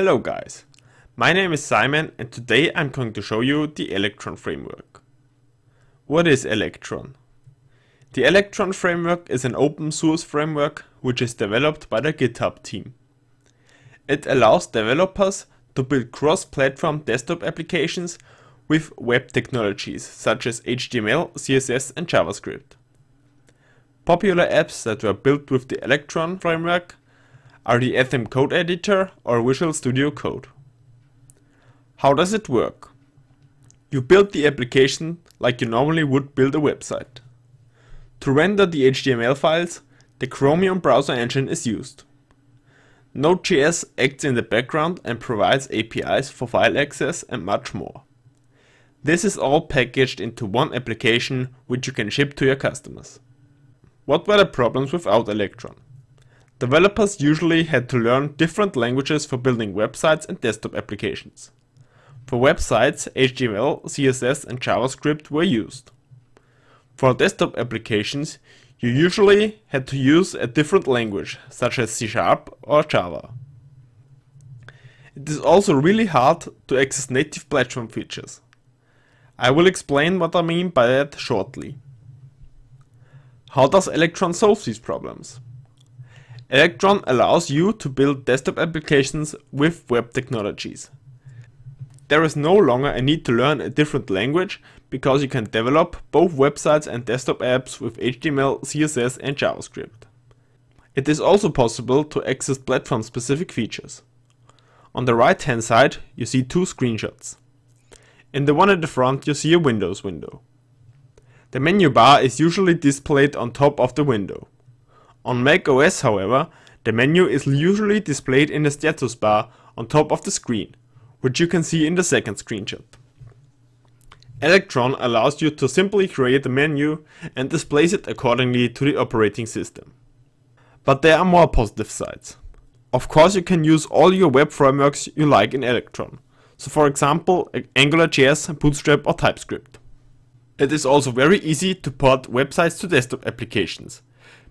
Hello guys, my name is Simon and today I'm going to show you the Electron framework. What is Electron? The Electron framework is an open source framework which is developed by the GitHub team. It allows developers to build cross-platform desktop applications with web technologies such as HTML, CSS and JavaScript. Popular apps that were built with the Electron framework are the Atom Code Editor or Visual Studio Code. How does it work? You build the application like you normally would build a website. To render the HTML files, the Chromium browser engine is used. Node.js acts in the background and provides APIs for file access and much more. This is all packaged into one application which you can ship to your customers. What were the problems without Electron? Developers usually had to learn different languages for building websites and desktop applications. For websites, HTML, CSS and JavaScript were used. For desktop applications, you usually had to use a different language, such as C Sharp or Java. It is also really hard to access native platform features. I will explain what I mean by that shortly. How does Electron solve these problems? Electron allows you to build desktop applications with web technologies. There is no longer a need to learn a different language because you can develop both websites and desktop apps with HTML, CSS and JavaScript. It is also possible to access platform specific features. On the right hand side you see two screenshots. In the one at the front you see a Windows window. The menu bar is usually displayed on top of the window. On Mac OS however, the menu is usually displayed in the status bar on top of the screen, which you can see in the second screenshot. Electron allows you to simply create a menu and displays it accordingly to the operating system. But there are more positive sides. Of course you can use all your web frameworks you like in Electron. So for example AngularJS, Bootstrap or TypeScript. It is also very easy to port websites to desktop applications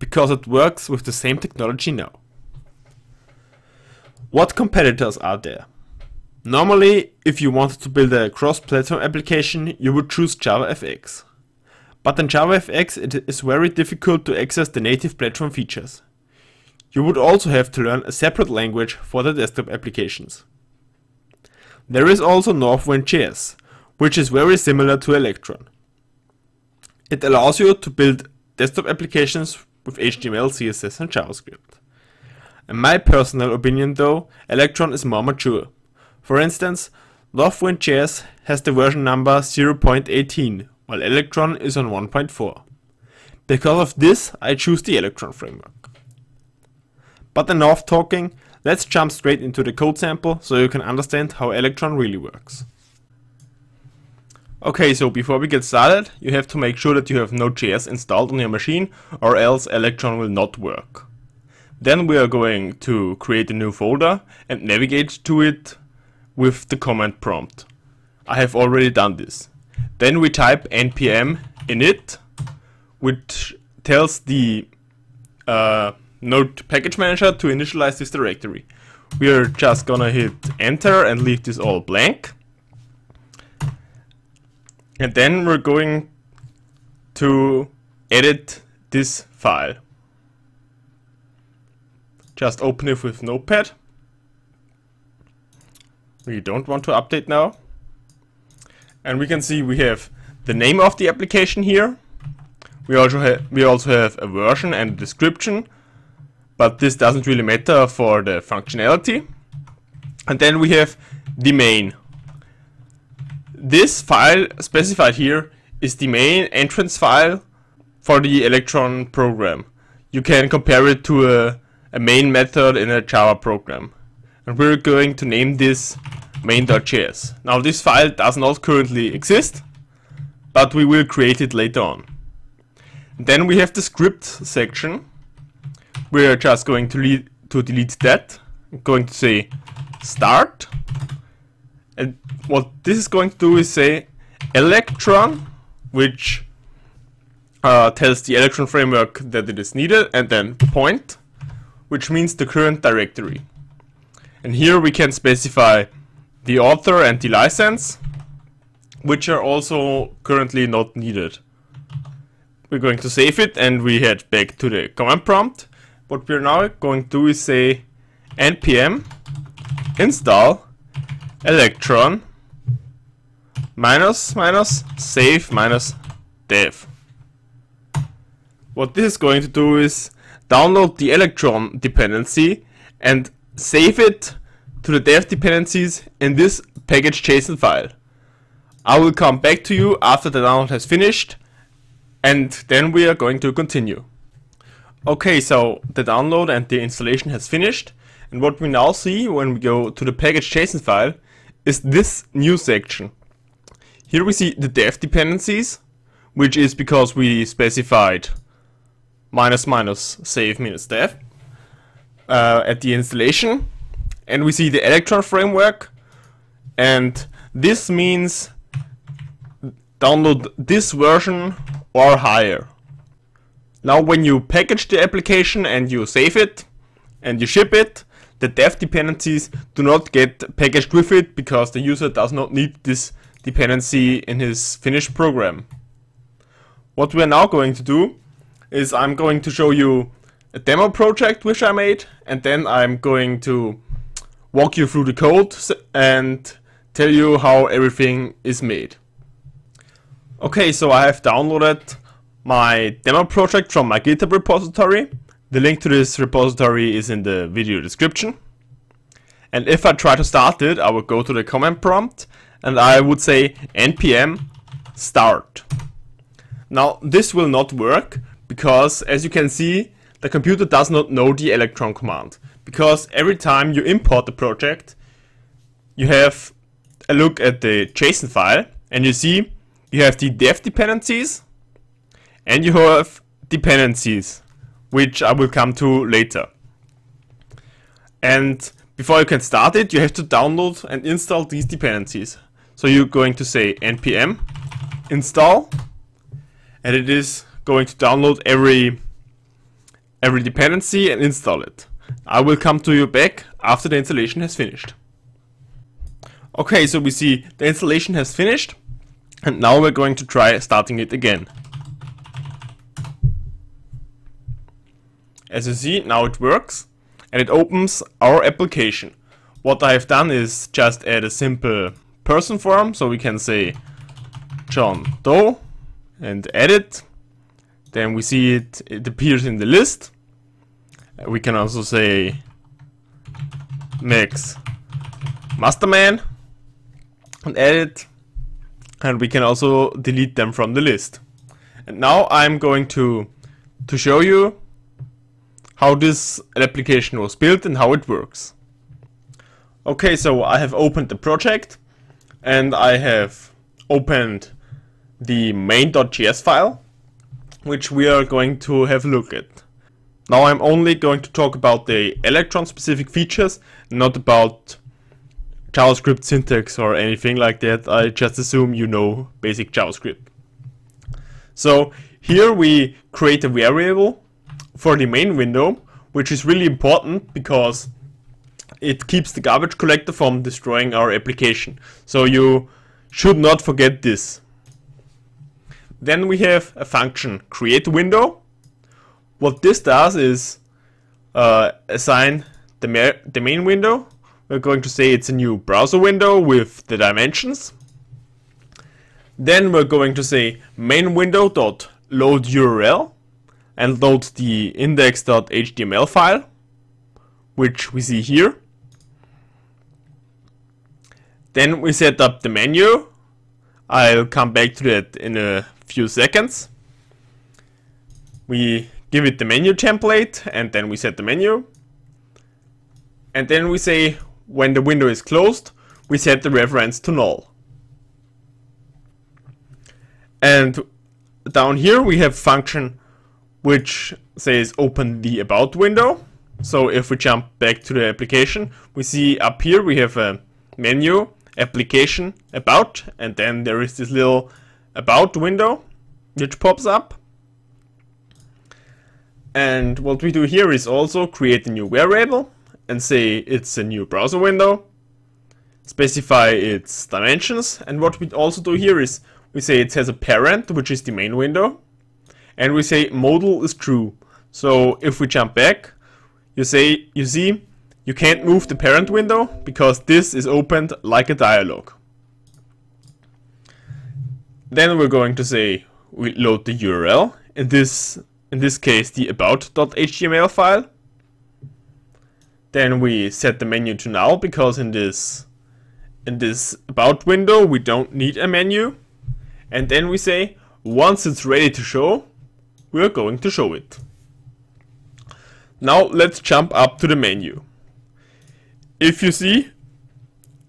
because it works with the same technology now. What competitors are there? Normally, if you wanted to build a cross-platform application, you would choose JavaFX. But in JavaFX it is very difficult to access the native platform features. You would also have to learn a separate language for the desktop applications. There is also Northwind.js, which is very similar to Electron. It allows you to build desktop applications with HTML, CSS and JavaScript. In my personal opinion though, Electron is more mature. For instance, Northwind.js has the version number 0.18, while Electron is on 1.4. Because of this, I choose the Electron framework. But enough talking, let's jump straight into the code sample so you can understand how Electron really works. Okay, so before we get started, you have to make sure that you have Node.js installed on your machine or else Electron will not work. Then we are going to create a new folder and navigate to it with the command prompt. I have already done this. Then we type npm init, which tells the uh, Node package manager to initialize this directory. We are just gonna hit enter and leave this all blank. And then we're going to edit this file. Just open it with Notepad. We don't want to update now. And we can see we have the name of the application here. We also have we also have a version and a description, but this doesn't really matter for the functionality. And then we have the main this file specified here is the main entrance file for the Electron program. You can compare it to a, a main method in a Java program. And we're going to name this main.js. Now this file does not currently exist, but we will create it later on. Then we have the script section. We're just going to, to delete that. I'm going to say start and what this is going to do is say electron, which uh, tells the electron framework that it is needed, and then point, which means the current directory. And here we can specify the author and the license, which are also currently not needed. We're going to save it and we head back to the command prompt. What we're now going to do is say npm install electron minus minus save minus dev. What this is going to do is download the electron dependency and save it to the dev dependencies in this package JSON file. I will come back to you after the download has finished and then we are going to continue. Okay, so the download and the installation has finished and what we now see when we go to the package JSON file is this new section. Here we see the dev dependencies, which is because we specified minus minus save minus dev uh, at the installation and we see the Electron framework and this means download this version or higher. Now when you package the application and you save it and you ship it, the dev dependencies do not get packaged with it because the user does not need this dependency in his finished program. What we are now going to do is I'm going to show you a demo project which I made and then I'm going to walk you through the code and tell you how everything is made. Okay, so I have downloaded my demo project from my GitHub repository. The link to this repository is in the video description. And if I try to start it, I would go to the command prompt and I would say npm start. Now this will not work because as you can see the computer does not know the electron command because every time you import the project, you have a look at the JSON file and you see you have the dev dependencies and you have dependencies, which I will come to later. And before you can start it, you have to download and install these dependencies. So you're going to say npm install and it is going to download every every dependency and install it. I will come to you back after the installation has finished. Okay, so we see the installation has finished and now we're going to try starting it again. As you see, now it works and it opens our application. What I have done is just add a simple person form, so we can say John Doe and edit. Then we see it, it appears in the list. We can also say Max Masterman and edit. And we can also delete them from the list. And now I'm going to to show you how this application was built and how it works. Okay, so I have opened the project and I have opened the main.js file, which we are going to have a look at. Now I'm only going to talk about the Electron specific features, not about JavaScript syntax or anything like that. I just assume you know basic JavaScript. So here we create a variable for the main window, which is really important because it keeps the garbage collector from destroying our application. So you should not forget this. Then we have a function create window. What this does is uh, assign the, the main window. We're going to say it's a new browser window with the dimensions. Then we're going to say main window dot load URL and load the index.html file, which we see here. Then we set up the menu. I'll come back to that in a few seconds. We give it the menu template and then we set the menu. And then we say when the window is closed, we set the reference to null. And down here we have function which says open the about window. So if we jump back to the application, we see up here we have a menu, application, about, and then there is this little about window which pops up. And what we do here is also create a new variable. and say it's a new browser window. Specify its dimensions. And what we also do here is we say it has a parent, which is the main window. And we say modal is true. So if we jump back, you say, you see, you can't move the parent window because this is opened like a dialog. Then we're going to say we load the URL, in this, in this case the about.html file. Then we set the menu to null because in this in this about window we don't need a menu. And then we say once it's ready to show, we're going to show it. Now let's jump up to the menu. If you see,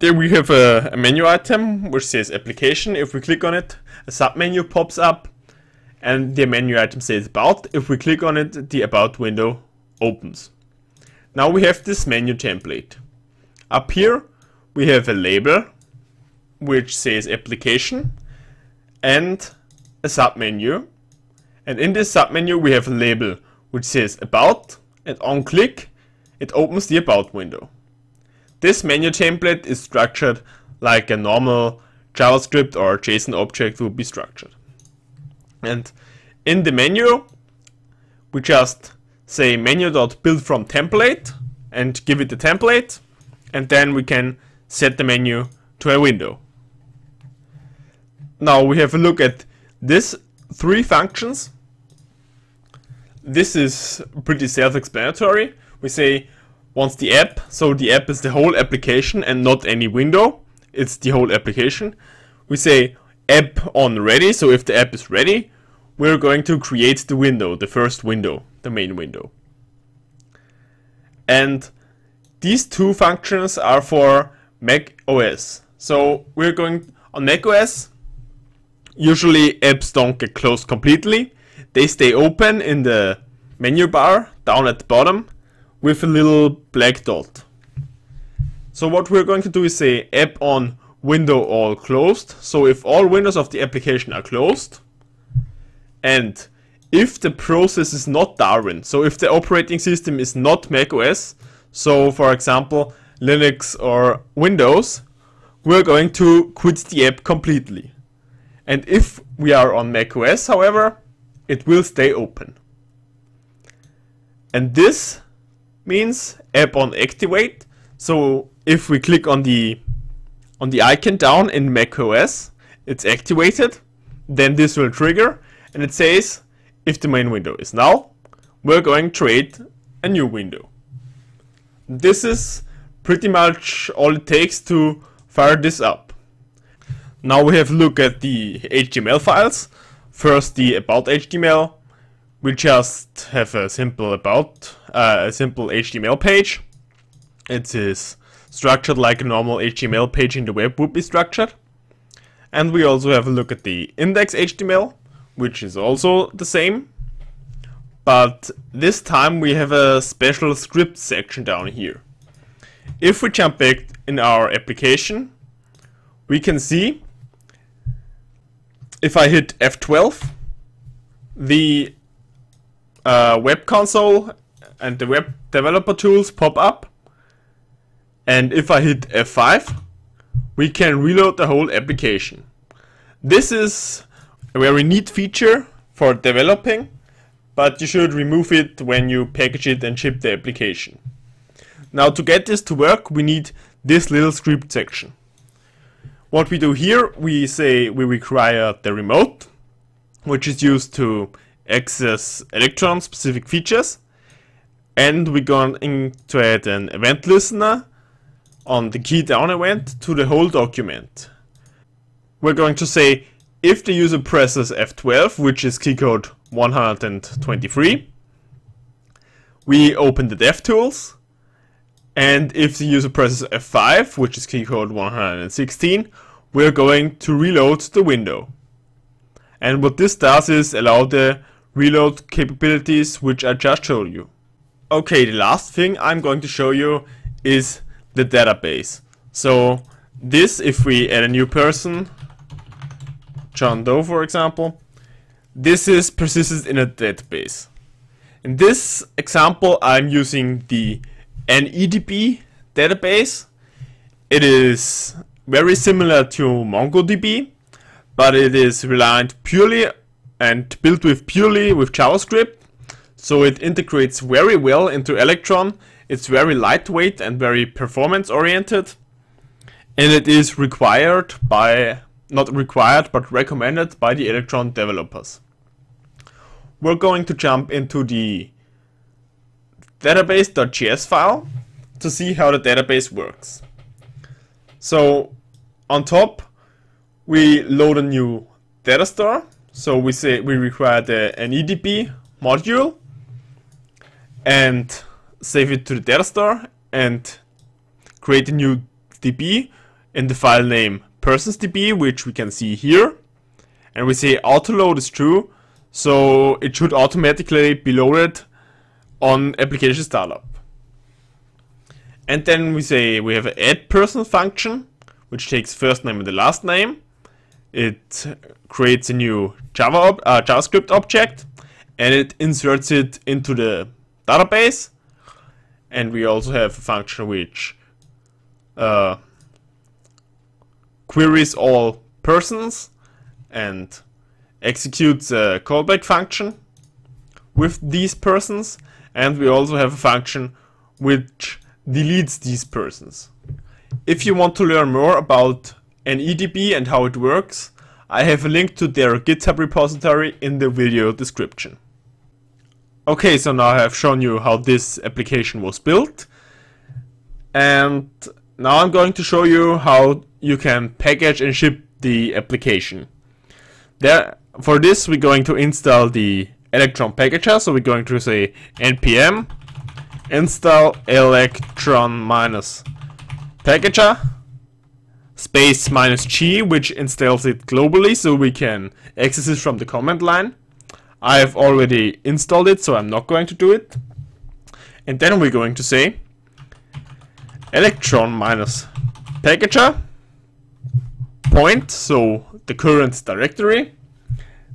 there we have a, a menu item which says application. If we click on it, a submenu pops up and the menu item says about. If we click on it, the about window opens. Now we have this menu template. Up here we have a label which says application and a submenu. And in this submenu we have a label which says about and on click it opens the about window. This menu template is structured like a normal JavaScript or JSON object would be structured. And in the menu we just say menu.build from template and give it the template and then we can set the menu to a window. Now we have a look at this three functions. This is pretty self-explanatory. We say once the app, so the app is the whole application and not any window. It's the whole application. We say app on ready, so if the app is ready, we're going to create the window, the first window, the main window. And these two functions are for Mac OS. So we're going on Mac OS. Usually apps don't get closed completely. They stay open in the menu bar down at the bottom with a little black dot. So what we're going to do is say app on window all closed. So if all windows of the application are closed, and if the process is not Darwin, so if the operating system is not macOS, so for example Linux or Windows, we're going to quit the app completely. And if we are on macOS, however, it will stay open. And this means app on activate. So if we click on the on the icon down in macOS, it's activated. Then this will trigger and it says if the main window is now, we're going to create a new window. This is pretty much all it takes to fire this up. Now we have a look at the HTML files. First the about HTML. We just have a simple about, uh, a simple HTML page. It is structured like a normal HTML page in the web would be structured. And we also have a look at the index HTML which is also the same. But this time we have a special script section down here. If we jump back in our application, we can see if I hit F12, the uh, web console and the web developer tools pop up. And if I hit F5, we can reload the whole application. This is a very neat feature for developing, but you should remove it when you package it and ship the application. Now to get this to work, we need this little script section. What we do here, we say we require the remote, which is used to access Electron specific features. And we're going to add an event listener on the key down event to the whole document. We're going to say if the user presses F12, which is keycode 123, we open the DevTools. And if the user presses F5, which is keycode 116, we're going to reload the window. And what this does is allow the reload capabilities which I just showed you. Okay, the last thing I'm going to show you is the database. So this, if we add a new person, John Doe, for example, this is persisted in a database. In this example, I'm using the NeDB database. It is very similar to MongoDB, but it is reliant purely and built with purely with JavaScript. So it integrates very well into Electron. It's very lightweight and very performance oriented. And it is required by, not required, but recommended by the Electron developers. We're going to jump into the database.js file to see how the database works. So on top, we load a new data store. So we say we require the NeDB module and save it to the data store and create a new DB in the file name personsdb, which we can see here. And we say autoload is true, so it should automatically be loaded on application startup. And then we say we have an add person function, which takes first name and the last name. It creates a new Java ob uh, JavaScript object and it inserts it into the database. And we also have a function which uh, queries all persons and executes a callback function with these persons. And we also have a function which deletes these persons. If you want to learn more about NeDB and how it works, I have a link to their GitHub repository in the video description. Okay, so now I have shown you how this application was built. And now I'm going to show you how you can package and ship the application. There, for this we're going to install the Electron packager, so we're going to say npm install electron minus packager space minus g which installs it globally so we can access it from the command line. I've already installed it so I'm not going to do it. And then we're going to say electron minus packager point so the current directory.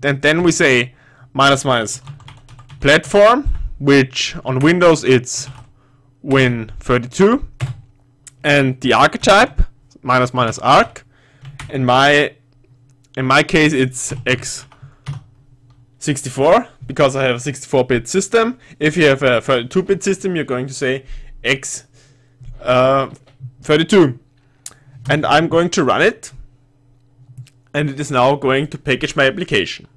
Then then we say minus minus platform which on Windows it's Win32 and the archetype minus minus arc. In my in my case it's x64 because I have a 64-bit system. If you have a 32-bit system you're going to say x uh, 32 and I'm going to run it and it is now going to package my application.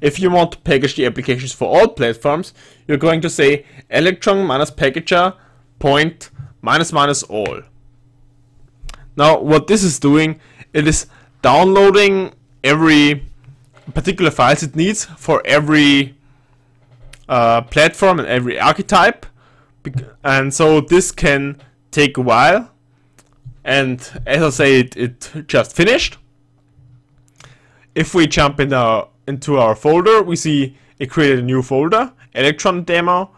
If you want to package the applications for all platforms, you're going to say electron minus packager point minus minus all. Now what this is doing, it is downloading every particular files it needs for every uh, platform and every archetype. And so this can take a while. And as I say, it, it just finished. If we jump in our into our folder, we see it created a new folder, Electron demo,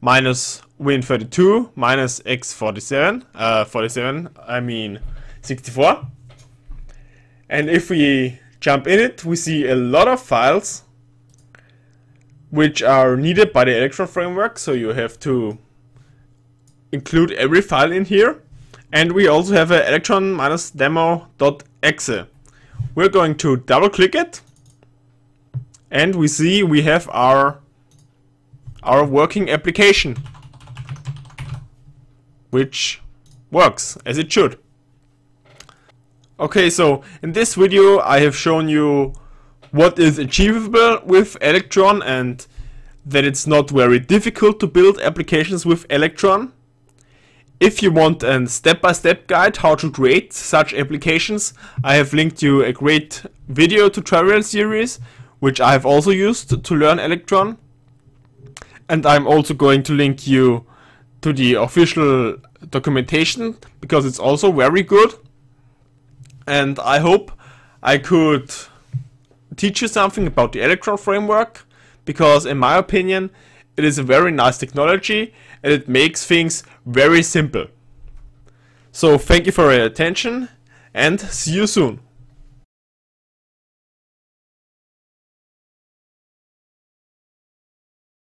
minus Win32, minus X47, uh, 47, I mean 64. And if we jump in it, we see a lot of files which are needed by the Electron framework, so you have to include every file in here. And we also have a electron minus demo.exe. We're going to double click it and we see we have our our working application which works as it should okay so in this video I have shown you what is achievable with Electron and that it's not very difficult to build applications with Electron if you want a step-by-step -step guide how to create such applications, I have linked you a great video tutorial series which I have also used to learn Electron. And I'm also going to link you to the official documentation because it's also very good. And I hope I could teach you something about the Electron framework because in my opinion it is a very nice technology and it makes things very simple. So thank you for your attention and see you soon.